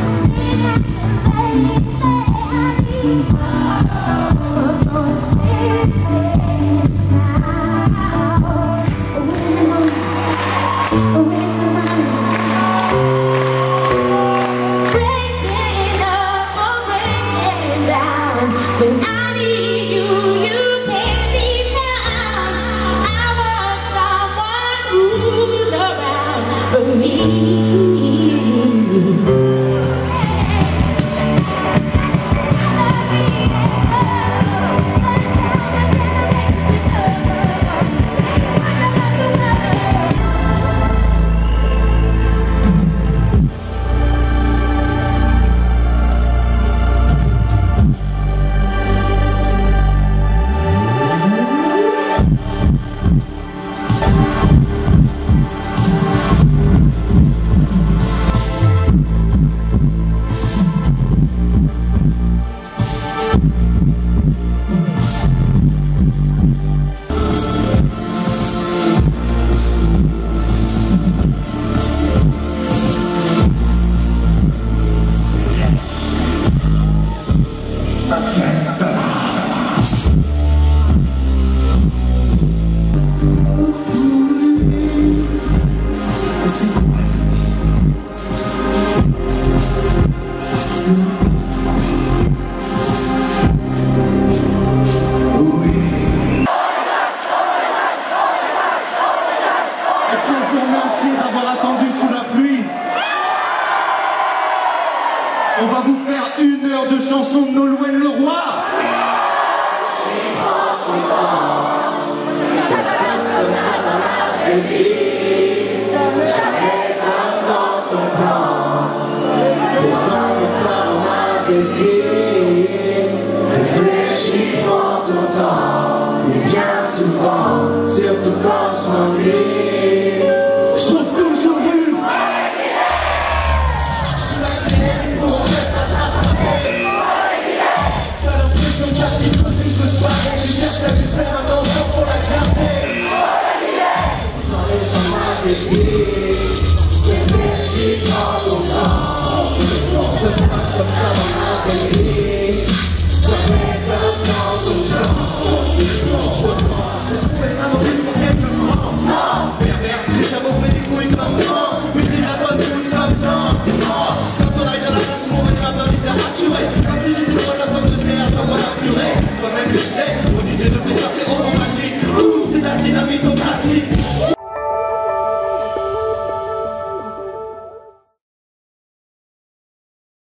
Thank you. On va vous faire une heure de chanson de Nolwenn Leroy. La vie, Correcto.